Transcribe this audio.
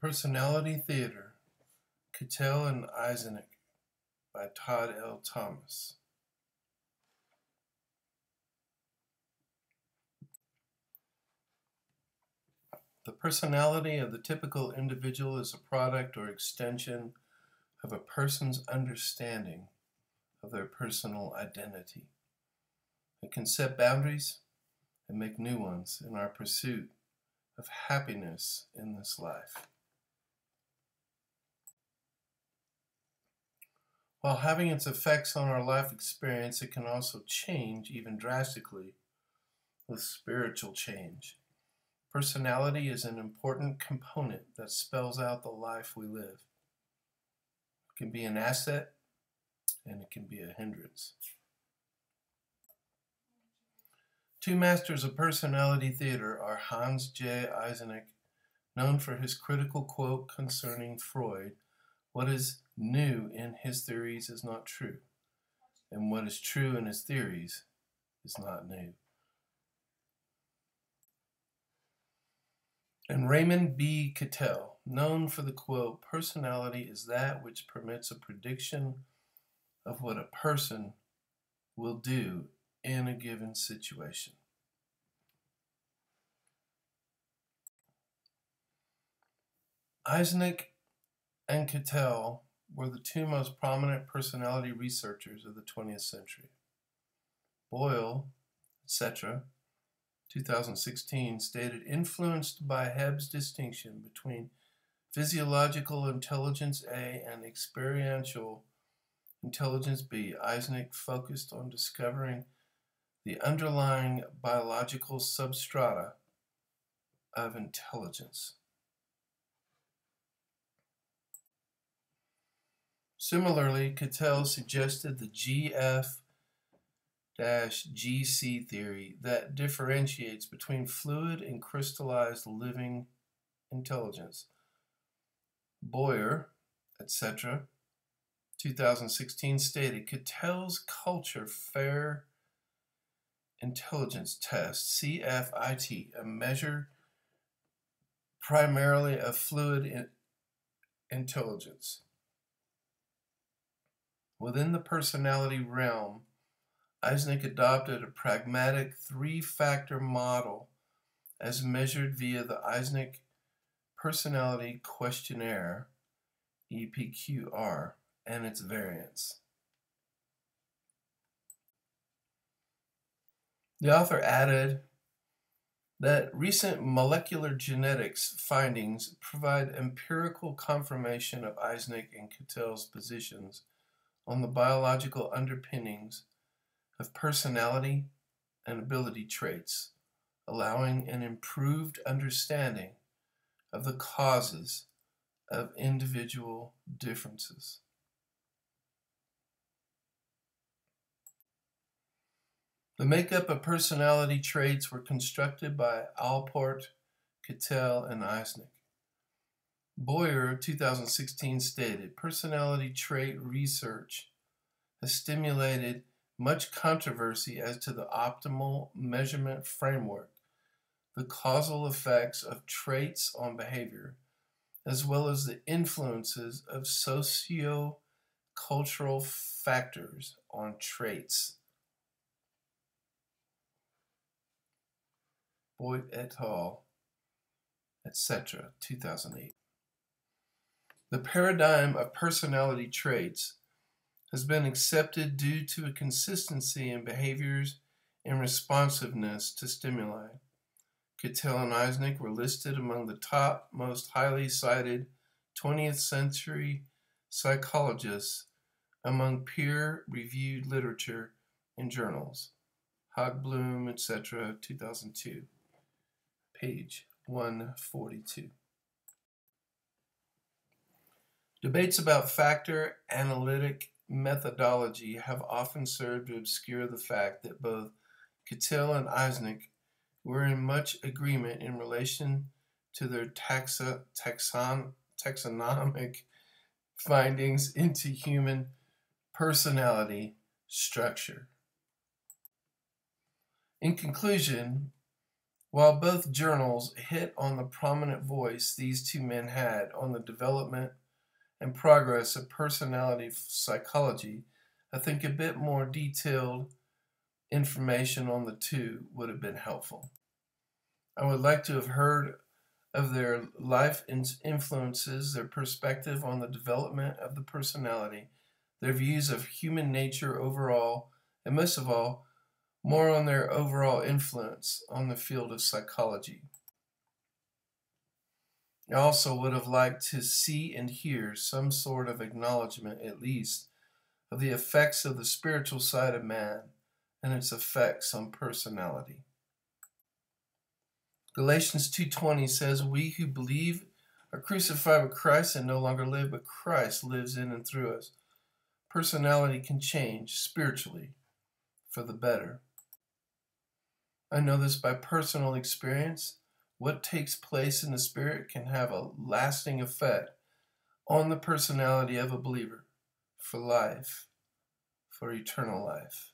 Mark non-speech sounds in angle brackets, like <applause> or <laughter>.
Personality Theory, Cattell and Eysenck by Todd L. Thomas. The personality of the typical individual is a product or extension of a person's understanding of their personal identity. It can set boundaries and make new ones in our pursuit of happiness in this life. While having its effects on our life experience, it can also change, even drastically, with spiritual change. Personality is an important component that spells out the life we live. It can be an asset and it can be a hindrance. Two masters of personality theory are Hans J. Eysenck, known for his critical quote concerning Freud what is new in his theories is not true, and what is true in his theories is not new. And Raymond B. Cattell, known for the quote, personality is that which permits a prediction of what a person will do in a given situation. Eysenck and Cattell were the two most prominent personality researchers of the 20th century. Boyle, etc., 2016, stated influenced by Hebb's distinction between physiological intelligence A and experiential intelligence B, Eysenck focused on discovering the underlying biological substrata of intelligence. Similarly, Cattell suggested the GF GC theory that differentiates between fluid and crystallized living intelligence. Boyle, etc., 2016 stated Cattell's culture fair intelligence test, CFIT, a measure primarily of fluid in intelligence Within the personality realm, Eysenck adopted a pragmatic three factor model as measured via the Eysenck Personality Questionnaire, EPQR, and its variants. The author added that recent molecular genetics findings provide empirical confirmation of Eysenck and Cattell's positions on the biological underpinnings of personality and ability traits, allowing an improved understanding of the causes of individual differences. The makeup of personality traits were constructed by Allport, Cattell, and Eysenck. Boyle 2016 stated personality trait research has stimulated much controversy as to the optimal measurement framework, the causal effects of traits on behavior, as well as the influences of socio-cultural factors on traits. Boyd et al., etc., 2008. The paradigm of personality traits has been accepted due to a consistency in behaviors and responsiveness to stimuli. Cattell and Eysenck were listed among the top most highly cited 20th century psychologists among peer reviewed literature and journals. Haggbloom, etc., 2002, page 142. Debates about factor analytic methodology have often served to obscure the fact that both Cattell and Eysenck were in much agreement in relation to their taxa, taxon, taxonomic <laughs> findings into human personality structure. In conclusion, While both journals hit on the prominent voice these two men had on the development and progress of personality psychology, I think a bit more detailed information on the two would have been helpful. I would like to have heard of their life influences, their perspective on the development of the personality, their views of human nature overall, and most of all, more on their overall influence on the field of psychology. I also would have liked to see and hear some sort of acknowledgement, at least, of the effects of the spiritual side of man and its effects on personality. Galatians 2:20 says, "We who believe are crucified with Christ and no longer live, but Christ lives in and through us." Personality can change spiritually for the better. I know this by personal experience. What takes place in the spirit can have a lasting effect on the personality of a believer for life, for eternal life.